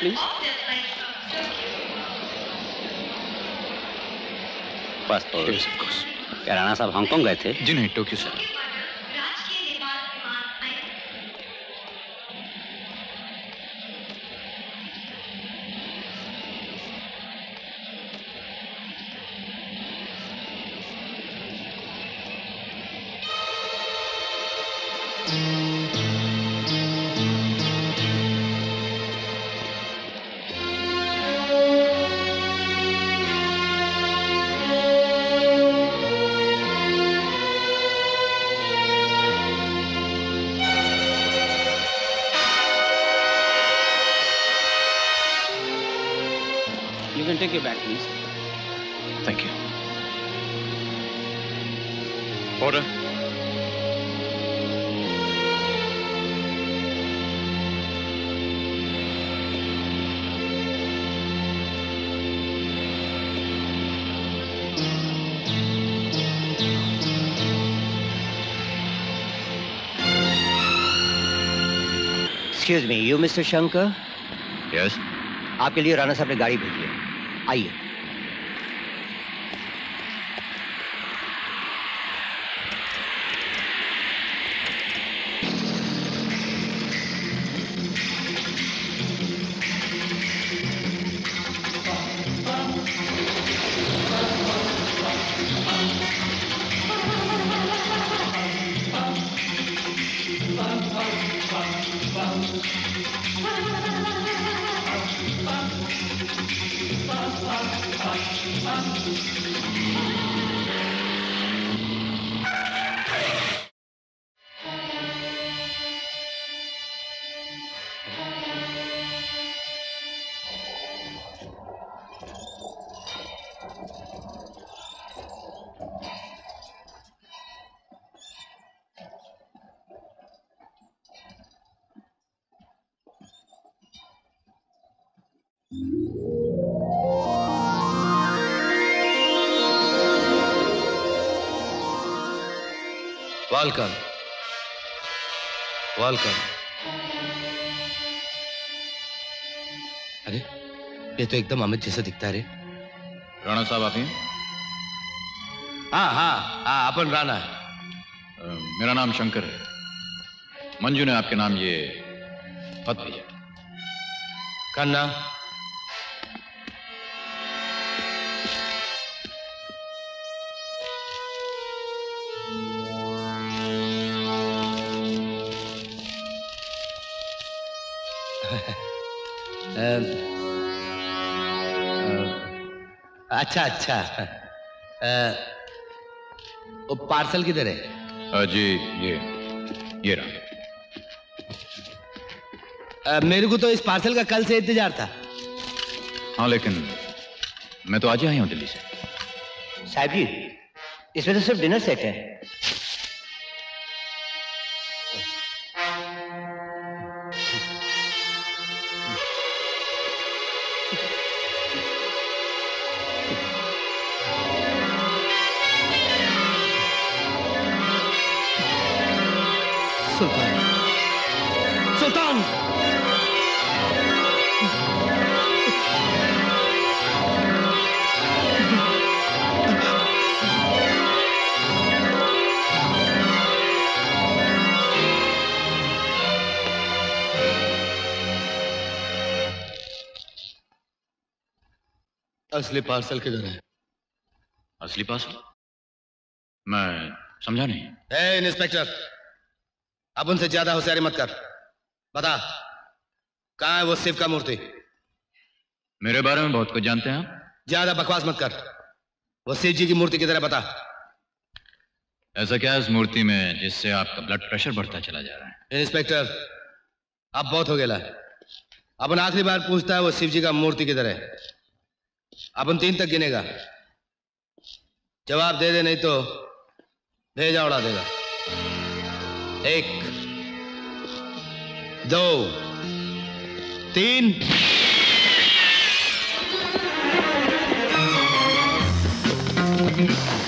please. Passport साहब Hong Kong गए थे। जी नहीं Tokyo sir excuse me you mister Shankar yes आपके लिए राणा साहब ने गाड़ी भेजी है। आइए। Thank you. वेलकम वेलकम अरे ये तो एकदम अमित जैसा दिखता है रे। राणा साहब आप ही हैं? हाँ हाँ अपन राणा है। अ, मेरा नाम शंकर है। मंजू ने आपके नाम ये पद भेजा खन्ना अच्छा अच्छा। वो पार्सल किधर है? जी ये ये रहा। आ, मेरे को तो इस पार्सल का कल से इंतज़ार था। हाँ लेकिन मैं तो आज ही आया हूँ दिल्ली से। साहब जी इसमें तो सिर्फ़ डिनर सेट है। सुल्तान। सुल्तान! असली पार्सल किधर है? असली पार्सल? मैं समझा नहीं। ए इंस्पेक्टर। अब उनसे ज़्यादा होशियारी मत कर। बता कहा है वो शिव का मूर्ति? मेरे बारे में बहुत कुछ जानते हैं आप? ज़्यादा बकवास मत कर। वो शिव जी की मूर्ति किधर है बता। ऐसा क्या है इस मूर्ति में जिससे आपका ब्लड प्रेशर बढ़ता चला जा रहा है? इंस्पेक्टर अब बहुत हो गया अपन आखिरी बार पूछता है वो शिव जी का मूर्ति किधर है अपन तीन तक गिनेगा। जवाब दे दे नहीं तो भेजा उड़ा देगा। एक दो तीन। ये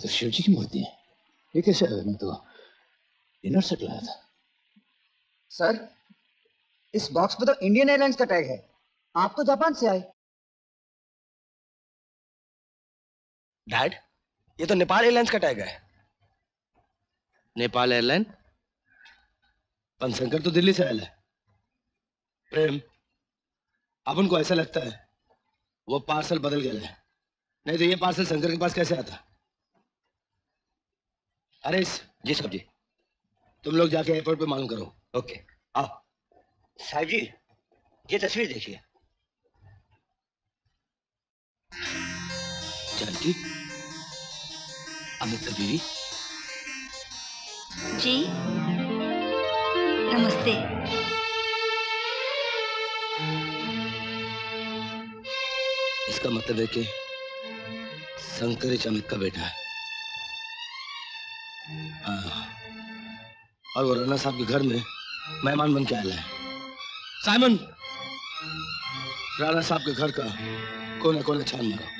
ये तो शिव जी की मूर्ति है ये कैसे आ गई मैं तो डिनर सेट लाया था सर इस बॉक्स पे तो इंडियन एयरलाइंस का टैग है। आप तो जापान से आए। डैड ये तो नेपाल एयरलाइंस का टैग है। नेपाल एयरलाइन पंचशंकर तो दिल्ली से आया है। प्रेम अब उनको ऐसा लगता है वो पार्सल बदल गया है। नहीं तो ये पार्सल शंकर के पास कैसे आता? अरे जी साहब जी। तुम लोग जाके एयरपोर्ट पे मालूम करो। ओके आओ। साहब जी ये तस्वीर देखिए। जानकी अमित बीवी। जी। नमस्ते। इसका मतलब है कि शंकर अमित का बेटा है। और वो राणा साहब के घर में मेहमान बन के आया है। साइमन, राणा साहब के घर का कोने कोने छान मारो।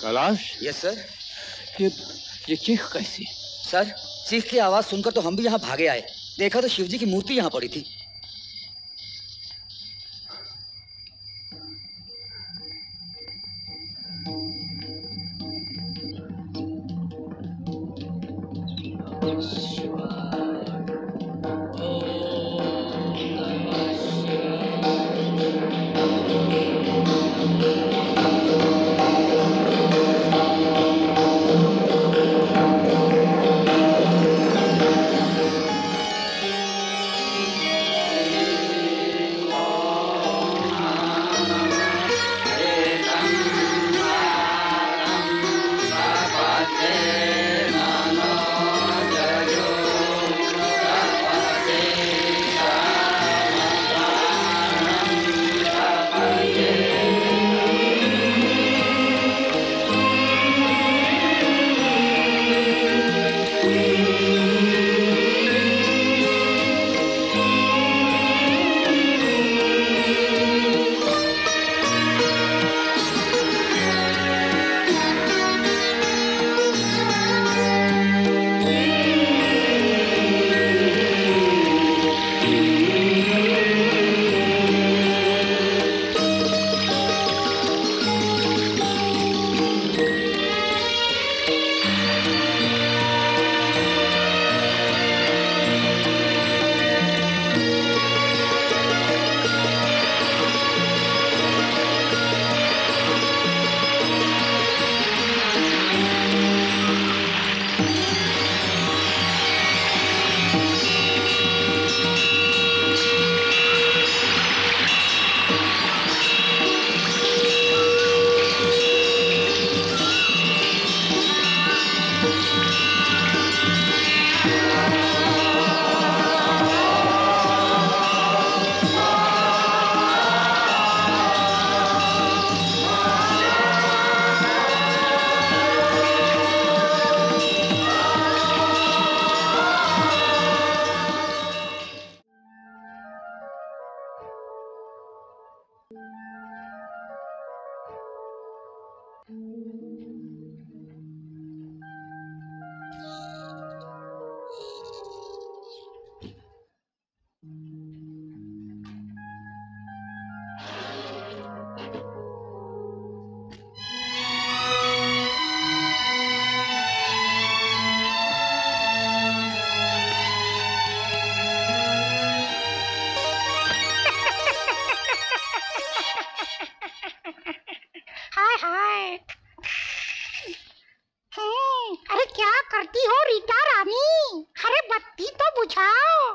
कैलाश? यस सर ये ये चीख कैसी? सर चीख की आवाज़ सुनकर तो हम भी यहाँ भागे आए। देखा तो शिवजी की मूर्ति यहाँ पड़ी थी। बचाओ।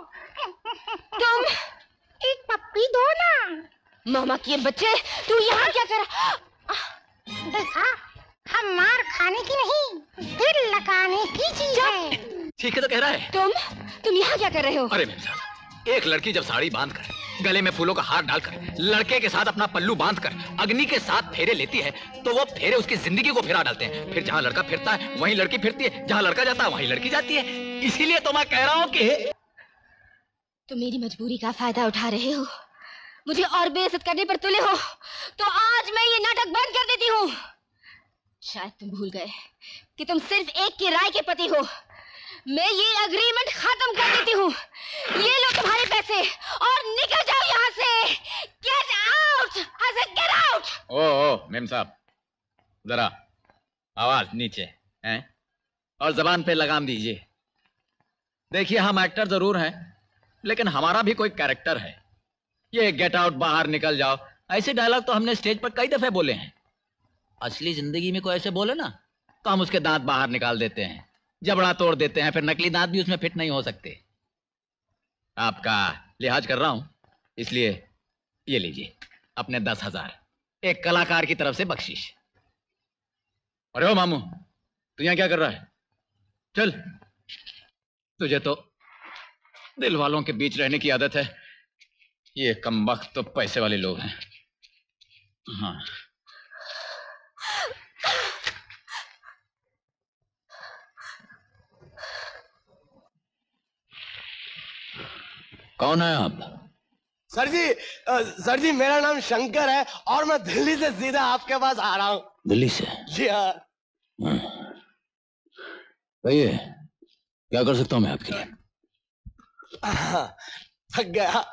तुम एक पप्पी दो ना। मामा के बच्चे तू यहाँ क्या कर देखा हम मार खाने की नहीं दिल लगाने की चीज़ है। ठीक है तो कह रहा है। तुम तुम यहाँ क्या कर रहे हो? अरे मेम एक लड़की जब साड़ी बाँध कर गले में फूलों का हार डालकर, लड़के के साथ अपना पल्लू बाँध कर अग्नि के साथ फेरे लेती है तो वो फेरे उसकी ज़िंदगी को फेरा डालते हैं। फिर जहाँ लड़का फिरता है, वहीं लड़की फिरती है, जहाँ लड़का जाता है, वहीं लड़की जाती है। इसीलिए तो मैं कह रहा हूँ कि तुम मेरी मजबूरी का फ़ायदा उठा रहे हो। मुझे और बेइज्जत करने पर तुले हो तो आज मैं ये नाटक बंद कर देती हूँ। शायद तुम भूल गए कि तुम सिर्फ़ एक की राय के पति हो। मैं ये अग्रीमेंट खत्म कर देती हूँ। ये लो तुम्हारे पैसे और निकल जाओ यहाँ से। गेट आउट गेट आउट ओ ओ, मेम साहब, जरा आवाज़ नीचे, हैं? और जबान पे लगाम दीजिए। देखिए, हम एक्टर ज़रूर हैं, लेकिन हमारा भी कोई कैरेक्टर है। ये गेट आउट बाहर निकल जाओ। ऐसे डायलॉग तो हमने स्टेज पर कई दफे बोले हैं। असली ज़िंदगी में कोई ऐसे बोले ना तो हम उसके दांत बाहर निकाल देते हैं। जबड़ा तोड़ देते हैं, फिर नकली दांत भी उसमें फिट नहीं हो सकते। आपका लिहाज कर रहा हूँ, इसलिए ये लीजिए, अपने दस हज़ार। एक कलाकार की तरफ़ से बख्शिश। अरे ओ मामू, तू यहाँ क्या कर रहा है? चल। तुझे तो दिल वालों के बीच रहने की आदत है। ये कम वक्त तो पैसे वाले लोग हैं। हाँ। कौन है आप? सर जी सर जी मेरा नाम शंकर है और मैं दिल्ली से सीधा आपके पास आ रहा हूँ। दिल्ली से? जी हाँ। कहिए क्या कर सकता हूँ मैं आपके लिए? हाँ, थक गया।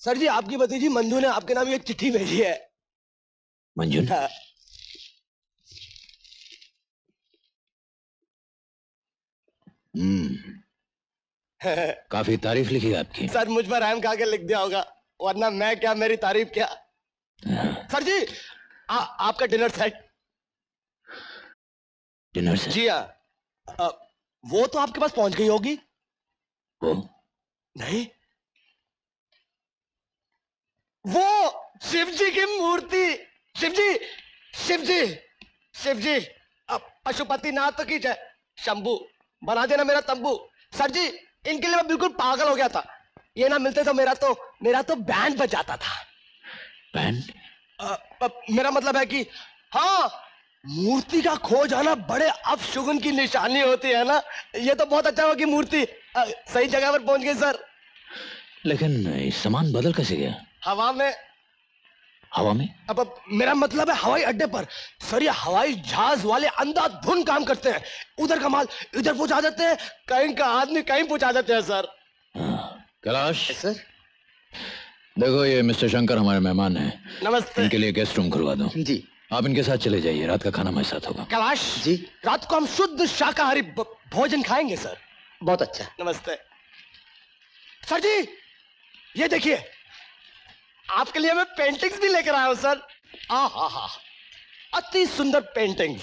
सर जी आपकी भतीजी मंजू ने आपके नाम ये चिट्ठी भेजी है। मंजू ने? हाँ, हम्म। काफ़ी तारीफ़ लिखी है आपकी। सर मुझ पर रहम खा के लिख दिया होगा वरना मैं क्या मेरी तारीफ़ क्या? सर जी आ, आपका डिनर सेट। डिनर से जी हाँ। वो तो आपके पास पहुँच गई होगी। वो? नहीं। वो शिव जी की मूर्ति। शिव जी शिव जी शिव जी पशुपति नाथ की जय। शंभू बना देना मेरा तंबू। सर जी इनके लिए मैं बिल्कुल पागल हो गया था। ये ना मिलते तो मेरा तो मेरा तो बैंड बच जाता था बैंड मेरा मतलब है कि हाँ मूर्ति का खो जाना बड़े अपशुगुन की निशानी होती है ना। ये तो बहुत अच्छा होगी कि मूर्ति सही जगह पर पहुँच गई सर। लेकिन सामान बदल कैसे गया? हवा में हवा में? अब अब मेरा मतलब है हवाई अड्डे पर सर ये हवाई जहाज़ वाले अंधाधुन काम करते हैं। उधर का माल इधर पहुँचा देते हैं। कहीं का आदमी कहीं पहुँचा देते हैं सर। कैलाश? सर देखो ये मिस्टर शंकर हमारे मेहमान हैं। नमस्ते। इनके लिए गेस्ट रूम करवा दो। जी। आप इनके साथ चले जाइए रात का खाना मेरे साथ होगा। कैलाश? जी। रात को हम शुद्ध शाकाहारी भोजन खाएँगे सर। बहुत अच्छा। नमस्ते। सर जी ये देखिए आपके लिए मैं पेंटिंग्स भी लेकर आया हूँ सर आ हा हा अति सुंदर पेंटिंग्स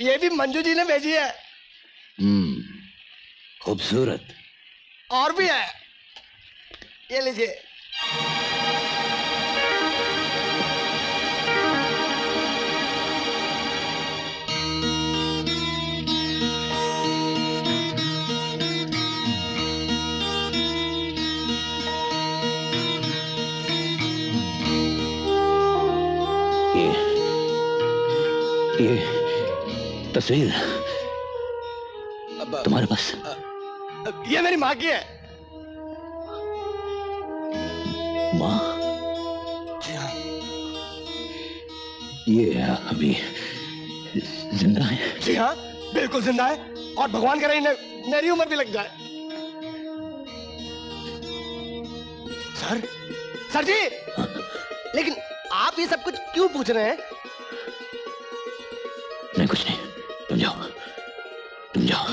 ये भी मंजू जी ने भेजी है. हम्म. खूबसूरत. और भी है. ये लीजिए. ये तस्वीर। अब तुम्हारे पास। ये मेरी माँ की है। माँ? जी हाँ। ये अभी ज़िंदा है? जी हाँ बिल्कुल ज़िंदा है। और भगवान करे इन्हें मेरी उम्र भी लग जाए। सर सर जी लेकिन आप ये सब कुछ क्यों पूछ रहे हैं? नहीं, कुछ नहीं। तुम जाओ। तुम जाओ।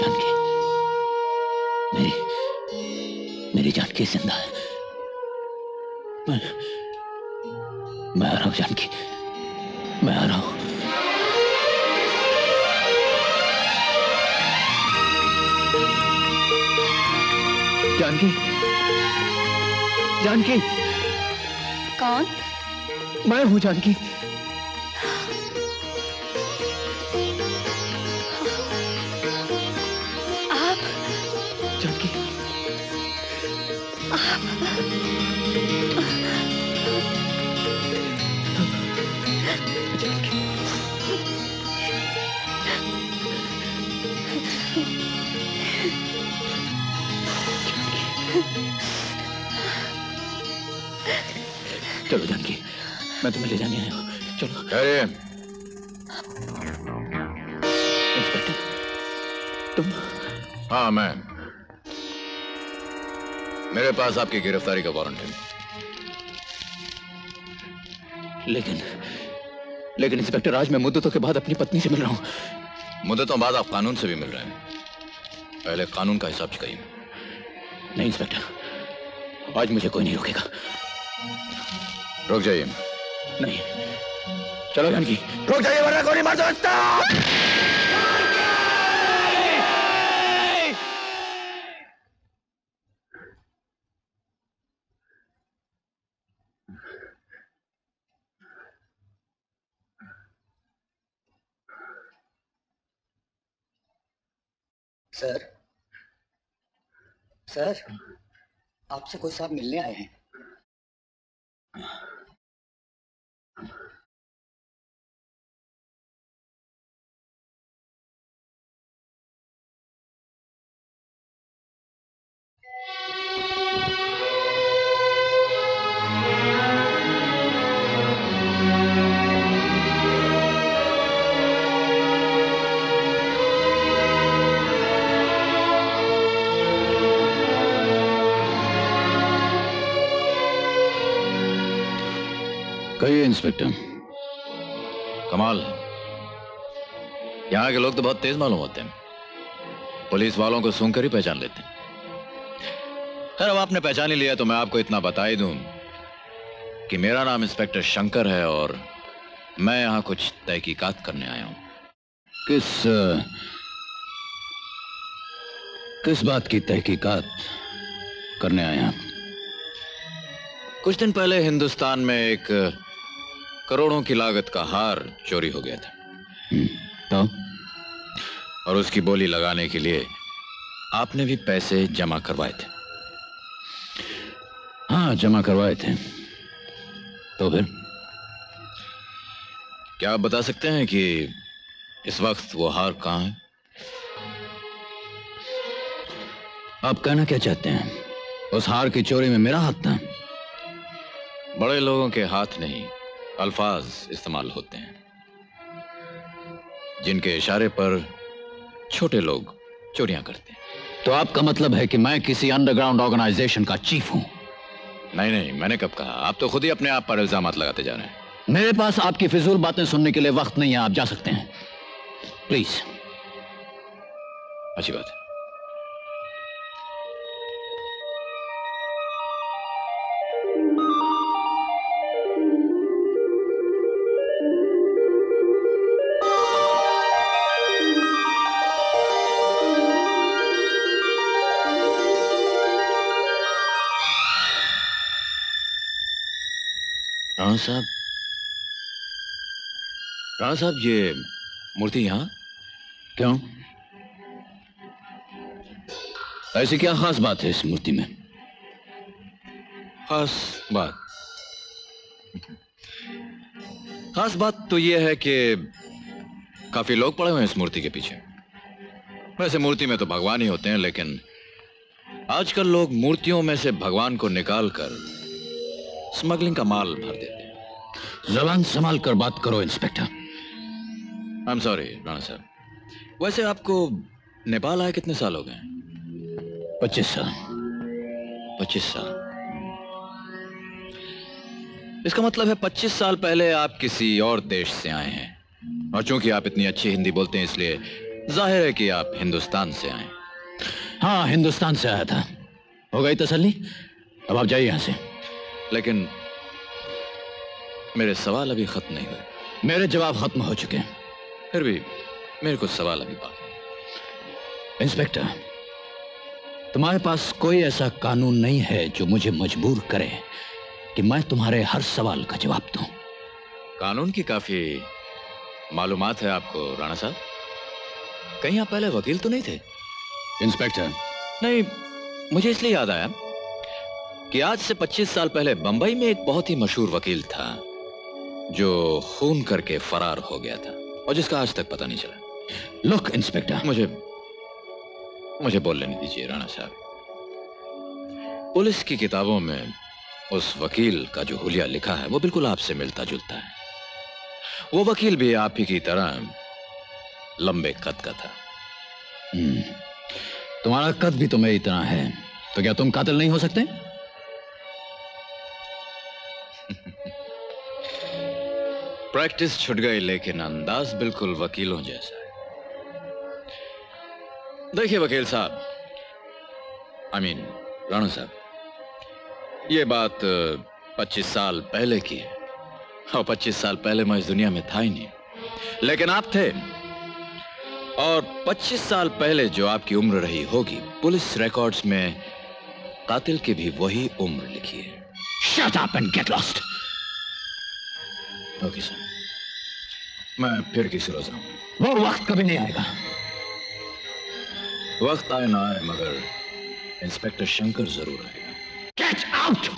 जानकी, मेरी मेरी जानकी ज़िंदा है। मैं मैं आ रहा हूँ, जानकी। मैं आ रहा हूँ। जानकी जानकी। कौन? मैं हूँ जानकी आप जानकी आप चलो जानकी मैं तुम्हें ले जाने आया हूँ। चलो। अरे। इंस्पेक्टर तुम हाँ मैं। मेरे पास आपकी गिरफ्तारी का वारंट है। लेकिन लेकिन इंस्पेक्टर आज मैं मुद्दतों के बाद अपनी पत्नी से मिल रहा हूँ। मुद्दतों बाद आप कानून से भी मिल रहे हैं। पहले कानून का हिसाब चुकाइए नहीं इंस्पेक्टर। आज मुझे कोई नहीं रोकेगा। रुक जाइए। नहीं। चलो जानकी रुक जाइए वरना गोली मार दो सर सर आपसे कोई साहब मिलने आए हैं। कहिए इंस्पेक्टर। कमाल। यहाँ के लोग तो बहुत तेज मालूम होते हैं। पुलिस वालों को सूंघ कर ही पहचान लेते हैं। खैर अब आपने पहचान ही लिया तो मैं आपको इतना बता ही दूँ कि मेरा नाम इंस्पेक्टर शंकर है और मैं यहाँ कुछ तहकीकात करने आया हूँ। किस किस बात की तहकीकात करने आए हैं आप? कुछ दिन पहले हिंदुस्तान में एक करोड़ों की लागत का हार चोरी हो गया था। तो? और उसकी बोली लगाने के लिए आपने भी पैसे जमा करवाए थे। हाँ जमा करवाए थे। तो फिर? क्या आप बता सकते हैं कि इस वक्त वो हार कहाँ है? आप कहना क्या चाहते हैं? उस हार की चोरी में मेरा हाथ था। बड़े लोगों के हाथ नहीं अल्फाज इस्तेमाल होते हैं जिनके इशारे पर छोटे लोग चोरियाँ करते हैं। तो आपका मतलब है कि मैं किसी अंडरग्राउंड ऑर्गेनाइजेशन का चीफ हूँ? नहीं नहीं मैंने कब कहा? आप तो खुद ही अपने आप पर इल्ज़ाम लगाते जा रहे हैं। मेरे पास आपकी फिजूल बातें सुनने के लिए वक्त नहीं है आप जा सकते हैं। प्लीज़ अच्छी बात है। साहब। राणा साहब ये मूर्ति यहाँ? क्यों? ऐसी क्या खास बात है इस मूर्ति में? खास बात? खास बात तो यह है कि काफ़ी लोग पड़े हुए हैं इस मूर्ति के पीछे। वैसे मूर्ति में तो भगवान ही होते हैं लेकिन आजकल लोग मूर्तियों में से भगवान को निकालकर स्मगलिंग का माल भर देते हैं। जबान संभाल कर बात करो inspector. I am sorry Rana साहब वैसे आपको नेपाल आए कितने साल हो गए? पच्चीस साल। पच्चीस साल। इसका मतलब है पच्चीस साल पहले आप किसी और देश से आए हैं। और चूँकि आप इतनी अच्छी हिंदी बोलते हैं इसलिए ज़ाहिर है कि आप हिंदुस्तान से आए हाँ हिंदुस्तान से आया था। हो गई तसल्ली? अब आप जाइए यहाँ से। लेकिन मेरे सवाल अभी खत्म नहीं हुए। मेरे जवाब खत्म हो चुके हैं। फिर भी मेरे कुछ सवाल अभी बाकी इंस्पेक्टर तुम्हारे पास कोई ऐसा कानून नहीं है जो मुझे मजबूर करे कि मैं तुम्हारे हर सवाल का जवाब दूँ? कानून की काफ़ी मालूम है आपको राणा साहब। कहीं आप पहले वकील तो नहीं थे? इंस्पेक्टर। नहीं मुझे इसलिए याद आया कि आज से 25 साल पहले बंबई में एक बहुत ही मशहूर वकील था। जो खून करके फरार हो गया था और जिसका आज तक पता नहीं चला। लुक इंस्पेक्टर मुझे मुझे बोल लेने दीजिए राणा साहब। पुलिस की किताबों में उस वकील का जो हुलिया लिखा है वो बिल्कुल आपसे मिलता जुलता है। वो वकील भी आप ही की तरह लंबे कद का था। हम्म, तुम्हारा कद भी तुम्हें इतना है तो क्या तुम कातिल नहीं हो सकते? प्रैक्टिस छुट गई लेकिन अंदाज बिल्कुल वकीलों जैसा है देखिए वकील साहब आई मीन राणा साहब ये बात पच्चीस साल पहले की है। और पच्चीस साल पहले मैं इस दुनिया में था ही नहीं। लेकिन आप थे। और 25 साल पहले जो आपकी उम्र रही होगी, पुलिस रिकॉर्ड्स में कातिल की भी वही उम्र लिखी है। Shut up and get lost. Okay sir मैं फिर किसी रोज आऊँगा। वो वक्त कभी नहीं आएगा। वक्त आए ना आए मगर इंस्पेक्टर शंकर ज़रूर आएगा। Catch out